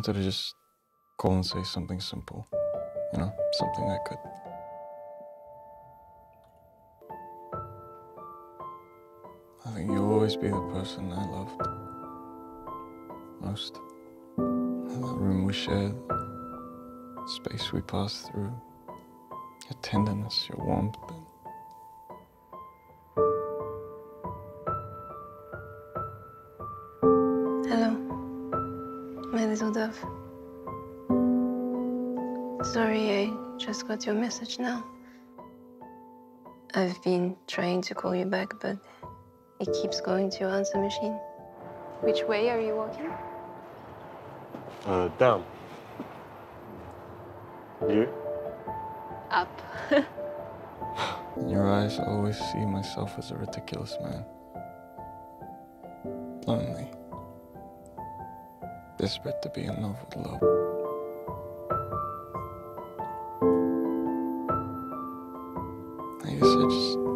wanted to just call and say something simple. You know, something I could. I think you'll always be the person I loved most. That room we shared, space we passed through, your tenderness, your warmth. Hello, my little dove. Sorry, I just got your message now. I've been trying to call you back, but it keeps going to your answer machine. Which way are you walking? Uh, down. You? Up. in your eyes, I always see myself as a ridiculous man. Lonely. Desperate to be in love with love. I guess I just